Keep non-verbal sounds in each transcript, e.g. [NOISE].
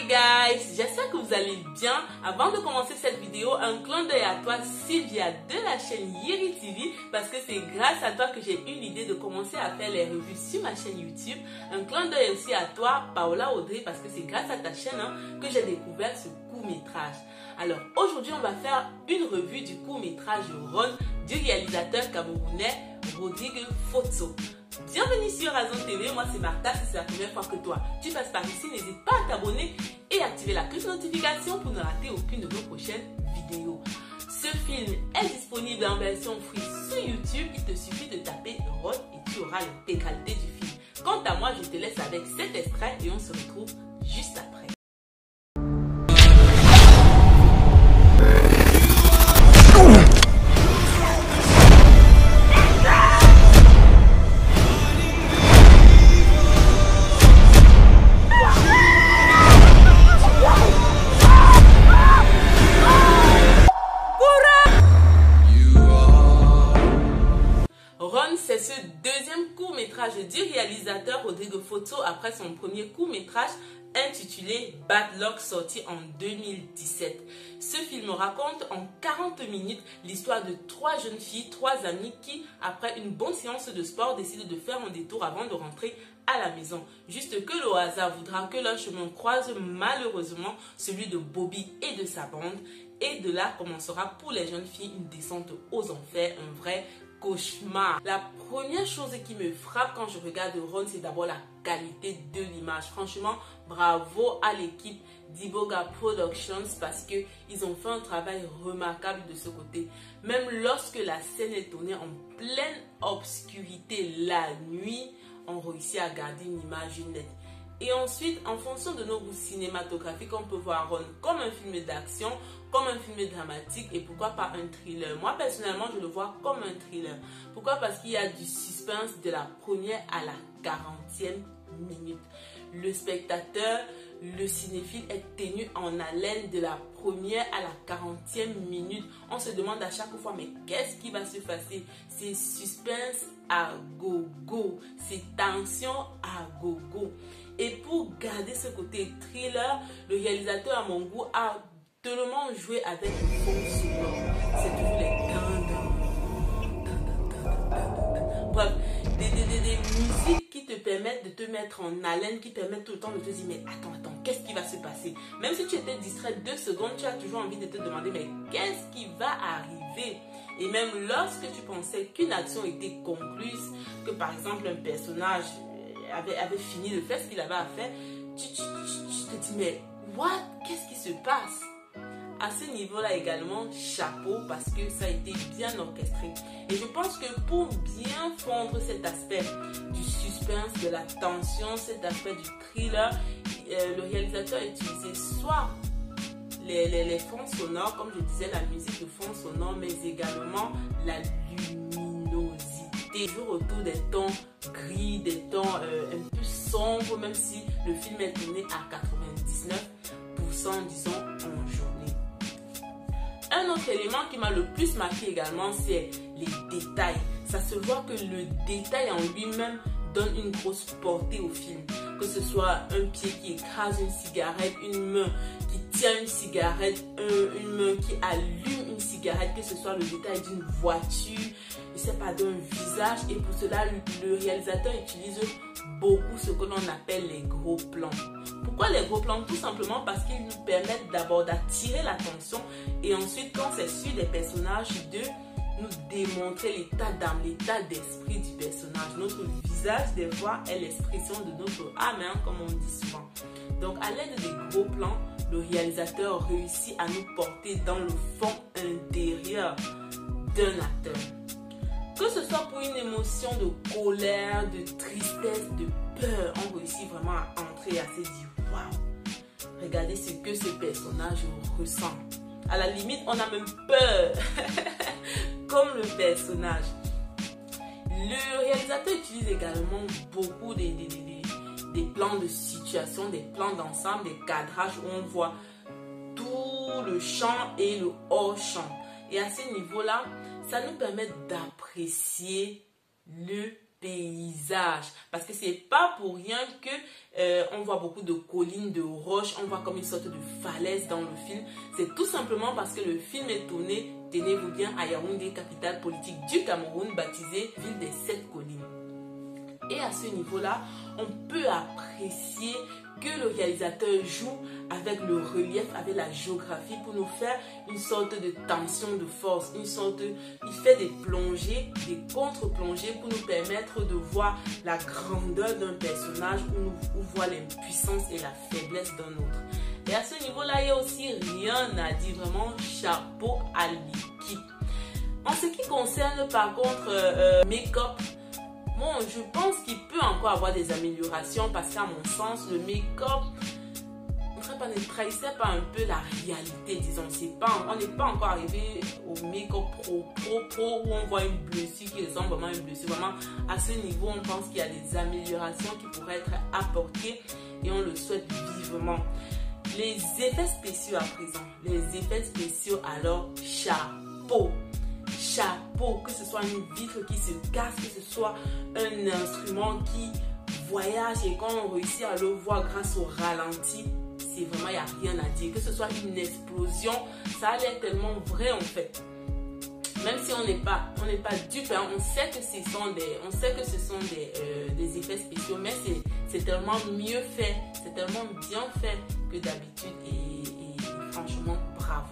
Hi guys, j'espère que vous allez bien. Avant de commencer cette vidéo, un clin d'œil à toi Sylvia de la chaîne Yeri TV parce que c'est grâce à toi que j'ai eu l'idée de commencer à faire les revues sur ma chaîne YouTube. Un clin d'œil aussi à toi Paola Audrey parce que c'est grâce à ta chaîne hein, que j'ai découvert ce court métrage. Alors aujourd'hui on va faire une revue du court métrage Ron du réalisateur camerounais Rodrigue Foto. Bienvenue sur Razon TV, moi c'est Martha, si c'est la première fois que toi tu passes par ici, n'hésite pas à t'abonner et activer la cloche de notification pour ne rater aucune de nos prochaines vidéos. Ce film est disponible en version free sur YouTube, il te suffit de taper Ron et tu auras l'intégralité du film. Quant à moi, je te laisse avec cet extrait et on se retrouve son premier court-métrage intitulé Bad Luck sorti en 2017. Ce film raconte en 40 minutes l'histoire de trois jeunes filles, trois amies qui, après une bonne séance de sport, décident de faire un détour avant de rentrer à la maison. Juste que le hasard voudra que leur chemin croise malheureusement celui de Bobby et de sa bande. Et de là commencera pour les jeunes filles une descente aux enfers, un vrai cauchemar. La première chose qui me frappe quand je regarde Ron, c'est d'abord la qualité de l'image. Franchement, bravo à l'équipe d'Iboga Productions parce que ils ont fait un travail remarquable de ce côté. Même lorsque la scène est tournée en pleine obscurité la nuit, on réussit à garder une image nette. Et ensuite, en fonction de nos goûts cinématographiques, on peut voir Ron comme un film d'action, comme un film dramatique et pourquoi pas un thriller. Moi, personnellement, je le vois comme un thriller. Pourquoi? Parce qu'il y a du suspense de la première à la 40e minute. Le spectateur, le cinéphile est tenu en haleine de la première à la 40e minute. On se demande à chaque fois, mais qu'est-ce qui va se passer? C'est suspense à gogo, c'est tension à gogo. Et pour garder ce côté thriller, le réalisateur à mon goût a tellement joué avec le fond sonore. C'est toujours les Bref, des, des, des, des, musiques qui te permettent de te mettre en haleine, qui permettent tout le temps de te dire mais attends, attends, qu'est-ce qui va se passer? Même si tu étais distrait deux secondes, tu as toujours envie de te demander mais qu'est-ce qui va arriver? Et même lorsque tu pensais qu'une action était concluse, que par exemple un personnage avait, fini de faire ce qu'il avait à faire, tu, te dis mais what? Qu'est-ce qui se passe? À ce niveau-là également, chapeau parce que ça a été bien orchestré. Et je pense que pour bien fondre cet aspect du suspense, de la tension, cet aspect du thriller, euh, le réalisateur a utilisé soit les, les, les, fonds sonores, comme je disais, la musique de fond sonore, mais également la luminosité. Toujours autour des tons gris, des tons euh, un peu sombres, même si le film est tourné à 99%, disons, en journée. Un autre élément qui m'a le plus marqué également, c'est les détails. Ça se voit que le détail en lui-même donne une grosse portée au film. Que ce soit un pied qui écrase une cigarette, une main qui tient une cigarette, un, une main qui allume une cigarette, que ce soit le détail d'une voiture, je sais pas, d'un visage. Et pour cela, le, le réalisateur utilise beaucoup ce que l'on appelle les gros plans. Pourquoi les gros plans? Tout simplement parce qu'ils nous permettent d'abord d'attirer l'attention et ensuite, quand c'est sur des personnages, de nous démontrer l'état d'âme, l'état d'esprit du personnage. Notre visage, des fois, est l'expression de notre âme, hein, comme on dit souvent. Donc, à l'aide des gros plans, le réalisateur réussit à nous porter dans le fond intérieur d'un acteur. Que ce soit pour une émotion de colère, de tristesse, de peur, on réussit vraiment à entrer à se dire waouh, regardez ce que ce personnage ressent. À la limite, on a même peur, [LAUGHS] comme le personnage. Le réalisateur utilise également beaucoup des, des, plans de situation, des plans d'ensemble, des cadrages où on voit tout le champ et le hors-champ. Et à ce niveau-là, ça nous permet d'apprécier le paysage. Parce que c'est pas pour rien que euh, on voit beaucoup de collines, de roches, on voit comme une sorte de falaise dans le film. C'est tout simplement parce que le film est tourné, tenez-vous bien, à Yaoundé, capitale politique du Cameroun, baptisée Ville des Sept Collines. Et à ce niveau-là, on peut apprécier que le réalisateur joue avec le relief, avec la géographie pour nous faire une sorte de tension de force, une sorte, il fait des plongées, des contre-plongées pour nous permettre de voir la grandeur d'un personnage ou, nous, voir l'impuissance et la faiblesse d'un autre. Et à ce niveau-là, il n'y a aussi rien à dire, vraiment chapeau à l'équipe. En ce qui concerne par contre euh, euh make-up, Bon, je pense qu'il encore avoir des améliorations parce qu'à mon sens, le make-up ne trahissait pas un peu la réalité, disons. Pas, on n'est pas encore arrivé au make-up pro, pro, pro, où on voit une blessure qui ressemble vraiment à une blessure. Vraiment, à ce niveau, on pense qu'il y a des améliorations qui pourraient être apportées et on le souhaite vivement. Les effets spéciaux à présent, les effets spéciaux alors, chapeau chapeau, que ce soit une vitre qui se casse, que ce soit un instrument qui voyage et quand on réussit à le voir grâce au ralenti, c'est vraiment, il n'y a rien à dire. Que ce soit une explosion, ça a l'air tellement vrai en fait. Même si on n'est pas, on n'est pas dupe, hein, on sait que ce sont des, on sait que ce sont des, euh, des effets spéciaux, mais c'est tellement mieux fait, c'est tellement bien fait que d'habitude et, franchement bravo.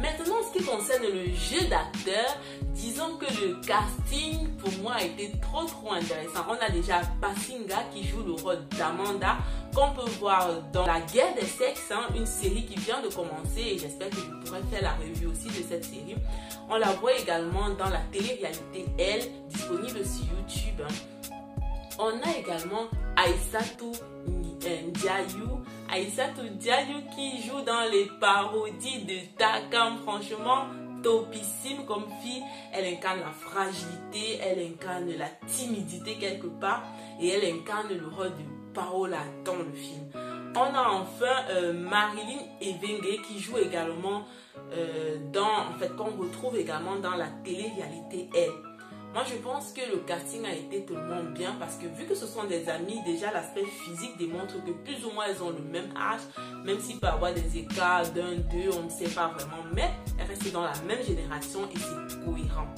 Maintenant, en ce qui concerne le jeu d'acteur, disons que le casting pour moi a été trop trop intéressant. On a déjà Basinga qui joue le rôle d'Amanda, qu'on peut voir dans La guerre des sexes, hein, une série qui vient de commencer j'espère que je pourrai faire la revue aussi de cette série. On la voit également dans la télé-réalité Elle, disponible sur YouTube. Hein. On a également Aïssatou Ndiayu Aïssatou Diallo qui joue dans les parodies de Takam. Franchement, topissime comme fille. Elle incarne la fragilité, elle incarne la timidité quelque part et elle incarne le rôle de Paola dans le film. On a enfin euh, Marilyn Evengue qui joue également euh, dans, en fait, qu'on retrouve également dans la télé-réalité Elle. Moi, je pense que le casting a été tellement bien parce que vu que ce sont des amis, déjà l'aspect physique démontre que plus ou moins elles ont le même âge, même s'il peut y avoir des écarts d'un, deux, on ne sait pas vraiment, mais elles restent dans la même génération et c'est cohérent.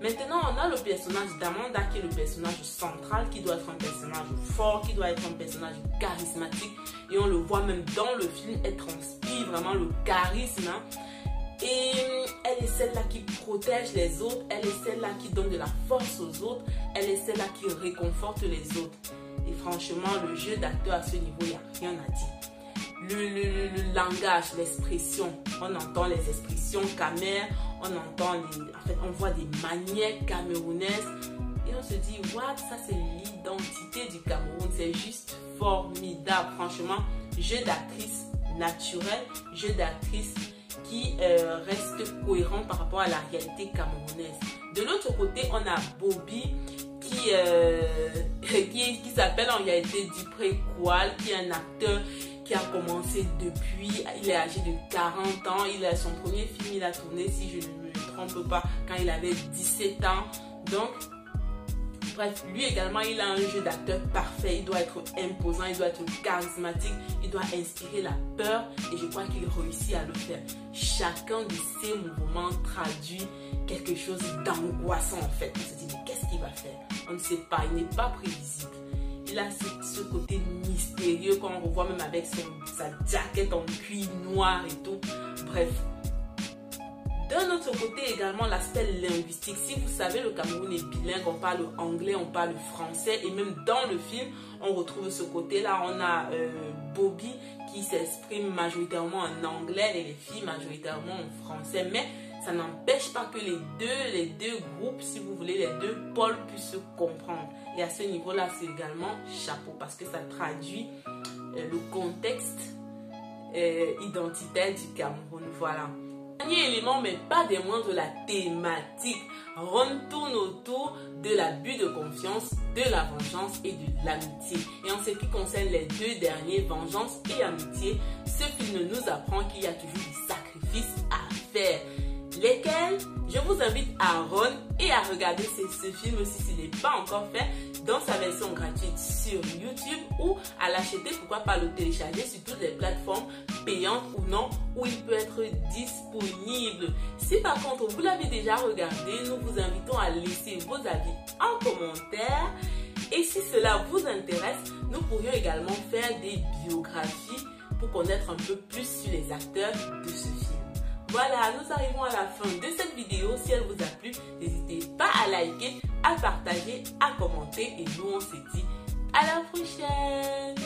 Maintenant, on a le personnage d'Amanda qui est le personnage central, qui doit être un personnage fort, qui doit être un personnage charismatique. Et on le voit même dans le film, elle transpire vraiment le charisme. Hein. Et elle est celle-là qui protège les autres, elle est celle-là qui donne de la force aux autres, elle est celle-là qui réconforte les autres. Et franchement, le jeu d'acteur à ce niveau, il n'y a rien à dire. Le, langage, l'expression, on entend les expressions camères, on entend, en fait, on voit des manières camerounaises. Et on se dit, what, ça c'est l'identité du Cameroun, c'est juste formidable, franchement, jeu d'actrice naturel, jeu d'actrice qui euh, reste cohérent par rapport à la réalité camerounaise. De l'autre côté, on a Bobby qui, euh, [LAUGHS] qui, qui s'appelle en réalité Dupré Koual, qui est un acteur qui a commencé depuis, il est âgé de 40 ans, il a son premier film, il a tourné, si je ne me trompe pas, quand il avait 17 ans. Donc, Bref, lui également, il a un jeu d'acteur parfait. Il doit être imposant, il doit être charismatique, il doit inspirer la peur et je crois qu'il réussit à le faire. Chacun de ses mouvements traduit quelque chose d'angoissant en fait. On se dit, mais qu'est-ce qu'il va faire? On ne sait pas, il n'est pas prévisible. Il a ce, côté mystérieux qu'on revoit même avec sa jaquette en cuir noir et tout. Bref, d'un autre côté également l'aspect linguistique. Si vous savez, le Cameroun est bilingue, on parle anglais, on parle français et même dans le film, on retrouve ce côté-là. On a euh, Bobby qui s'exprime majoritairement en anglais et les filles majoritairement en français. Mais ça n'empêche pas que les deux, les deux groupes, si vous voulez, les deux pôles puissent se comprendre. Et à ce niveau-là, c'est également chapeau parce que ça traduit euh, le contexte euh, identitaire du Cameroun. Voilà. Dernier élément, mais pas des moindres, la thématique tourne autour de l'abus de confiance, de la vengeance et de l'amitié. Et en ce qui concerne les deux derniers, vengeance et amitié, ce film nous apprend qu'il y a toujours des sacrifices à faire. lesquels? Je vous invite à run et à regarder ce, film si ce n'est pas encore fait dans sa version gratuite sur YouTube ou à l'acheter, pourquoi pas le télécharger sur toutes les plateformes payantes ou non où il peut être disponible. Si par contre vous l'avez déjà regardé, nous vous invitons à laisser vos avis en commentaire. Et si cela vous intéresse, nous pourrions également faire des biographies pour connaître un peu plus sur les acteurs de ce film. Voilà, nous arrivons à la fin de cette vidéo. Si elle vous a plu, n'hésitez pas à liker, à partager, à commenter. Et nous, on se dit à la prochaine